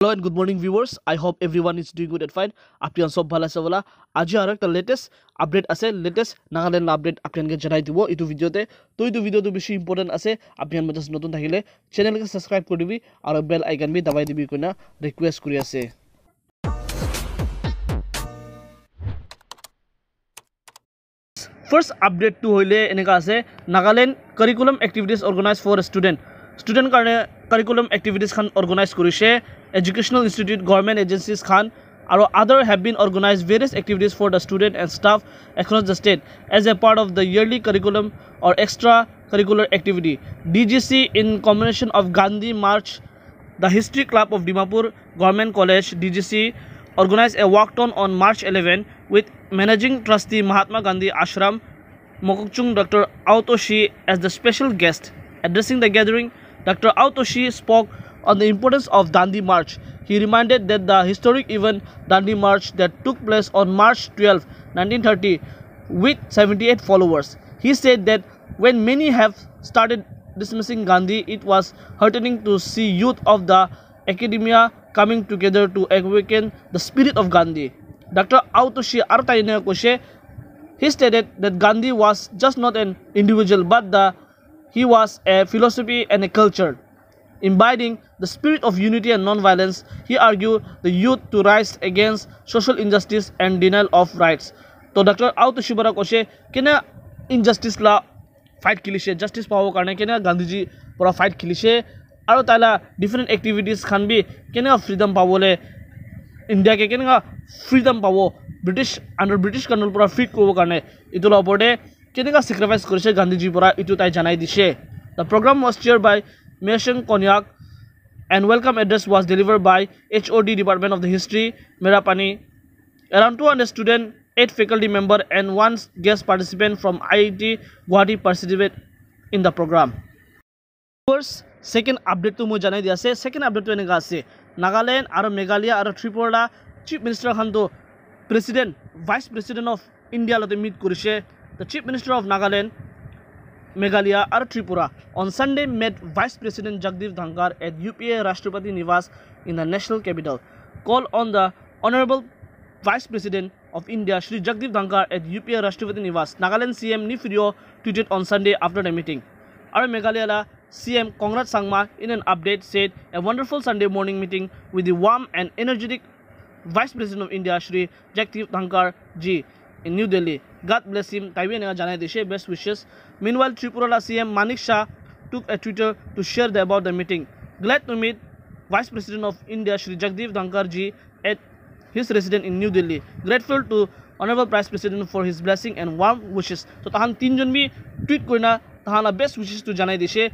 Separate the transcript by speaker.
Speaker 1: Hello and good morning viewers. I hope everyone is doing good and fine. আপনার সব ভালো আছে বলা আজি আর একটা লেটেস্ট আপডেট আছে লেটেস্ট নাগালেণ্ড আপডেট আপোনালোকে জনাই দিব এইটো ভিডিঅ'তে তো এইটো ভিডিঅ'টো বেছি ইম্পৰ্টেণ্ট আছে আপোনাৰ মাজত নতুন থাকিলে চেনেলকে ছাবস্ক্ৰাইব কৰি দিবি আৰু বেল আইকন বি দাবাই দিবি কইনা ৰিকুৱেষ্ট কৰি আছে ফাৰ্ষ্ট আপডেটটো হ'লে এনেকুৱা আছে Nagaland curriculum activities organise for student student কাৰণে কাৰিকুলাম এক্টিভিটিজ খান অৰ্গেনাইজ কৰিছে এডুকেশ্যনেল ইনষ্টিটিউট গভৰ্ণমেণ্ট এজেঞ্চিজ খান আৰু other have been organize various activities for the student and staff across the state as a part of the yearly curriculum or extra curricular activity D G C in combination of Gandhi march the history club of Dimapur government college D G C organized a walkathon on March 11 with managing trustee Mahatma Gandhi Ashram Mokokchung Dr. Autoshi as the special guest. Addressing the gathering, Dr. Autoshi spoke on the importance of Dandi March. He reminded that the historic event Dandi March that took place on March 12, 1930 with 78 followers. He said that when many have started dismissing Gandhi, it was heartening to see youth of the academia coming together to awaken the spirit of Gandhi. Dr. Autoshi Artaine Koshe, he stated that Gandhi was just not an individual, but the he was a philosophy and a culture. Imbibing the spirit of unity and non-violence, he argued the youth to rise against social injustice and denial of rights. So Dr. Autoshi Bara Koshe, kena injustice la fight খেলিছে justice পাবৰ কাৰণে কেনে গান্ধীজী পৰা fight খেলিছে আৰু তাইলা different activities খান B কেনেকুৱা freedom পাবলৈ ইণ্ডিয়াকে কেনেকুৱা ফ্ৰীডম পাব ব্ৰিটিছ আণ্ডাৰ ব্ৰিটিছ কণ্ট্ৰলৰ পৰা ফ্ৰী কৰিবৰ কাৰণে এইটোৰ ওপৰতে কেনেকুৱা ছেক্ৰিফাইচ কৰিছে গান্ধীজীৰ পৰা এইটো তাই জনাই দিছে। The programme was chair by Mechong Konyak and welcome address was deliver by H O' D department of the history Merapani around two hundred student eight faculty member and one guest participant from IIT Guwahati participate in the program. First, second update to মই জানাই দি আছে update to এনেকুৱা আছে। নাগালেণ্ড আৰু মেঘালয় আৰু Tripura chief minister খানটো president vice president of ইণ্ডিয়ালৈকে meet কৰিছে। the Chief Minister of Nagaland, Meghalaya and Tripura on Sunday met Vice President Jagdeep Dhankar at UPA Rashtrapati Nivas in the national capital. Call on the Honorable Vice President of India Shri Jagdeep Dhankar at UPA Rashtrapati Nivas. Nagaland CM Nifirio tweeted on Sunday after the meeting. Our Meghalaya CM Kongrad Sangma in an update said a wonderful Sunday morning meeting with the warm and energetic Vice President of India Shri Jagdeep Dhankar Ji in New Delhi. God bless him. Taiwan Janai Deshe best wishes. Meanwhile, Tripura CM Manik Shah took a Twitter to share the, about the meeting. Glad to meet Vice President of India, Shri Jagdeep Dhankar ji at his resident in New Delhi. Grateful to Honorable Vice President for his blessing and warm wishes. So tahan tinjon bi tweet korina tahan la best wishes to janai dishe